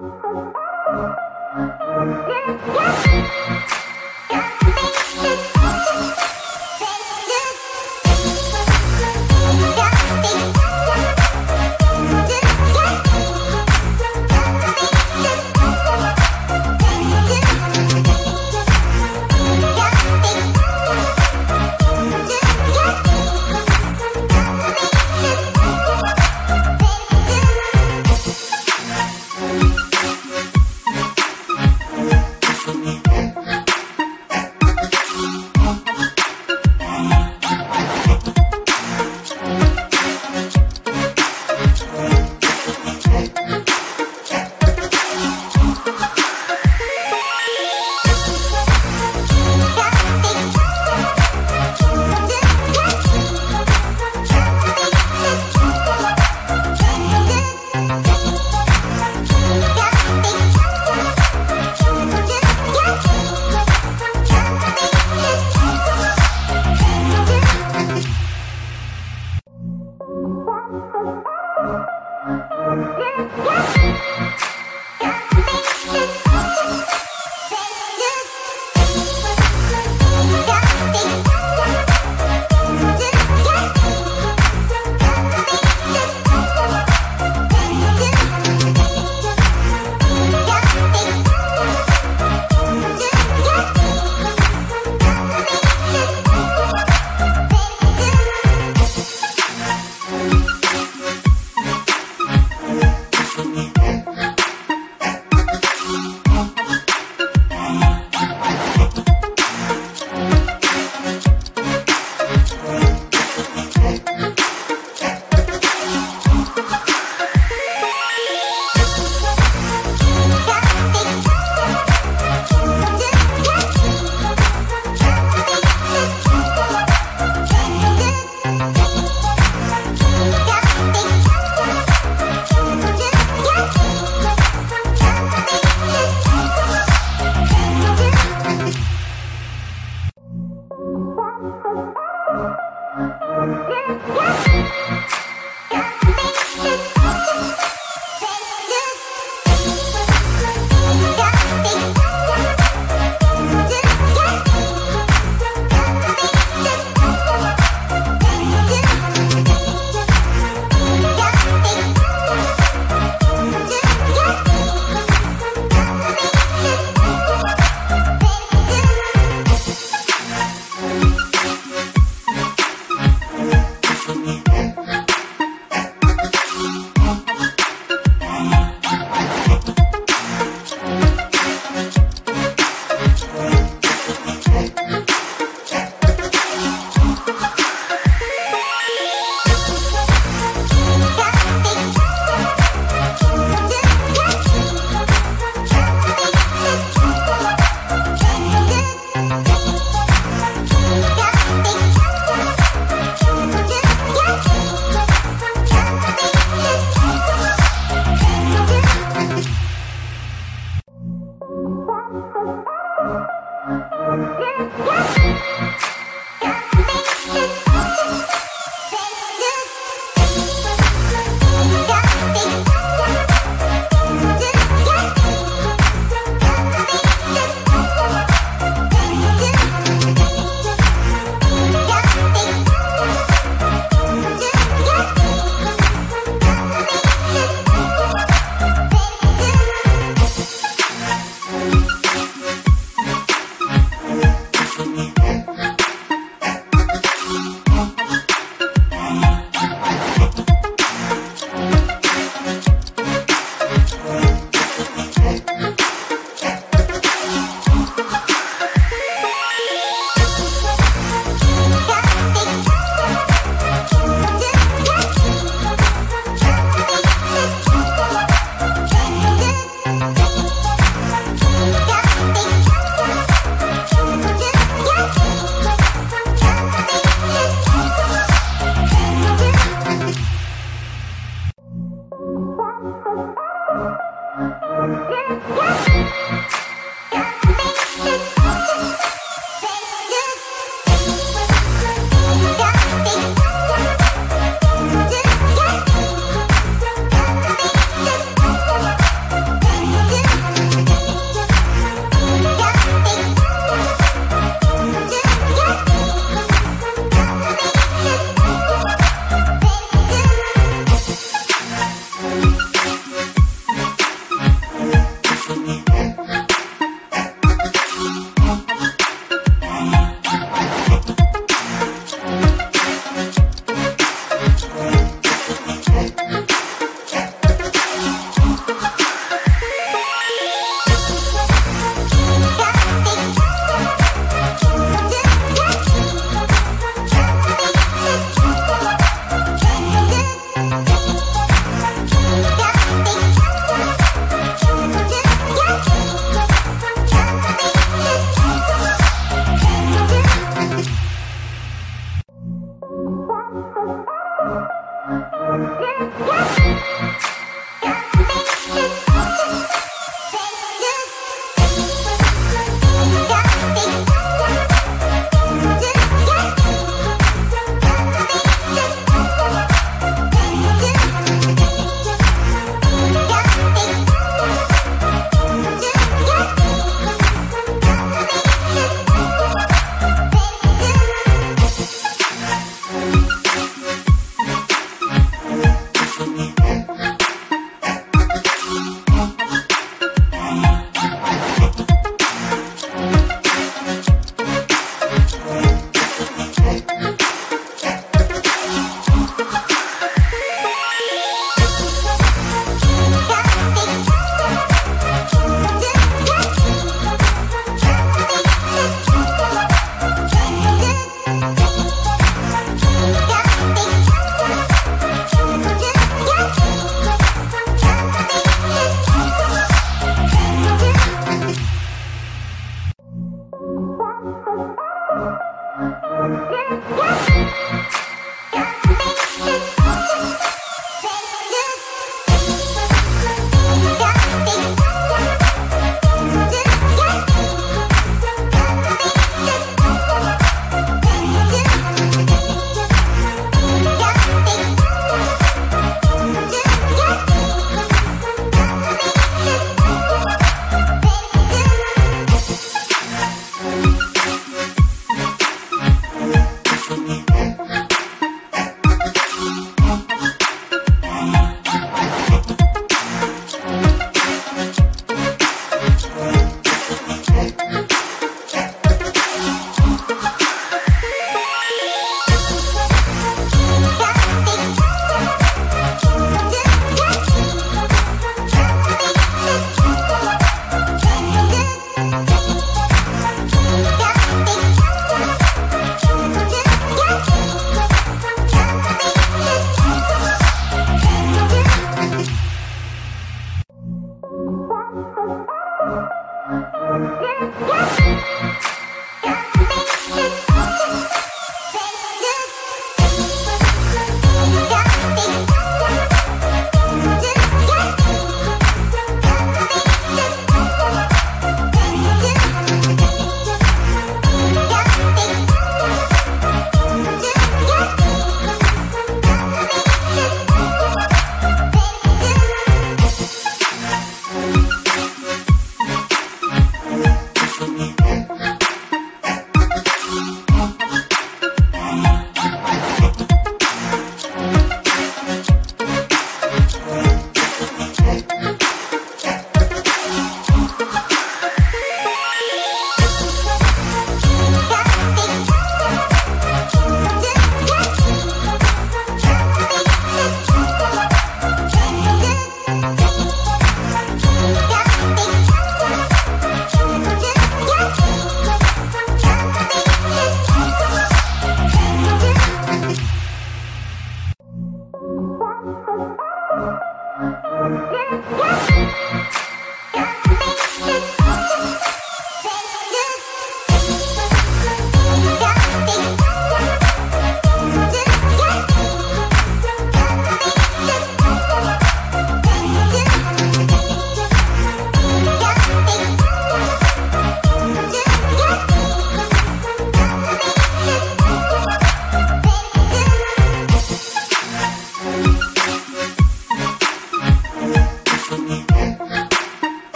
Yeah.